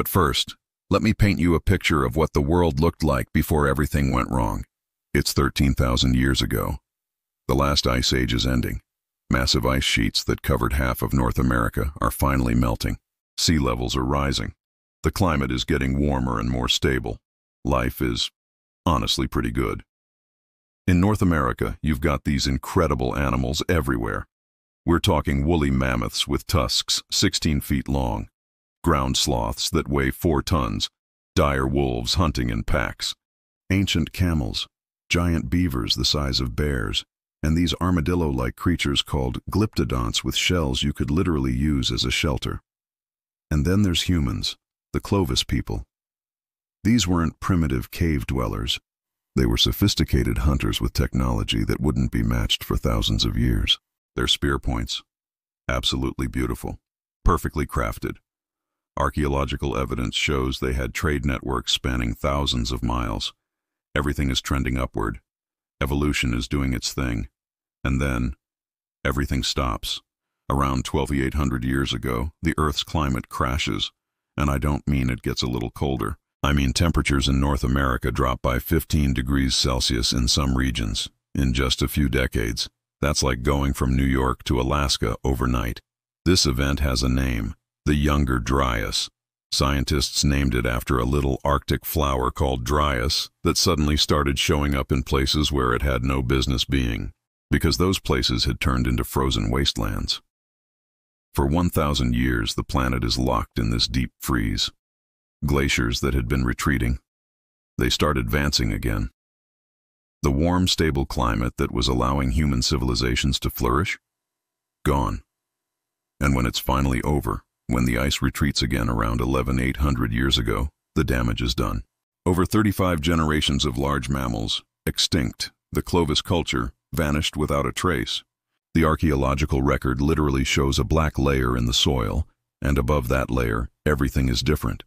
But first, let me paint you a picture of what the world looked like before everything went wrong. It's 13,000 years ago. The last ice age is ending. Massive ice sheets that covered half of North America are finally melting. Sea levels are rising. The climate is getting warmer and more stable. Life is, honestly, pretty good. In North America, you've got these incredible animals everywhere. We're talking woolly mammoths with tusks 16 feet long, ground sloths that weigh four tons, dire wolves hunting in packs, ancient camels, giant beavers the size of bears, and these armadillo-like creatures called glyptodonts with shells you could literally use as a shelter. And then there's humans, the Clovis people. These weren't primitive cave dwellers. They were sophisticated hunters with technology that wouldn't be matched for thousands of years. Their spear points, absolutely beautiful, perfectly crafted. Archaeological evidence shows they had trade networks spanning thousands of miles. Everything is trending upward. Evolution is doing its thing. And then, everything stops. Around 12,800 years ago, the Earth's climate crashes. And I don't mean it gets a little colder. I mean temperatures in North America drop by 15 degrees Celsius in some regions, in just a few decades. That's like going from New York to Alaska overnight. This event has a name, the Younger Dryas. Scientists named it after a little Arctic flower called Dryas that suddenly started showing up in places where it had no business being, because those places had turned into frozen wastelands. For 1,000 years, the planet is locked in this deep freeze. Glaciers that had been retreating, they start advancing again. The warm, stable climate that was allowing human civilizations to flourish? Gone. And when it's finally over, when the ice retreats again around 11,800 years ago, the damage is done. Over 35 generations of large mammals, extinct, the Clovis culture, vanished without a trace. The archaeological record literally shows a black layer in the soil, and above that layer, everything is different.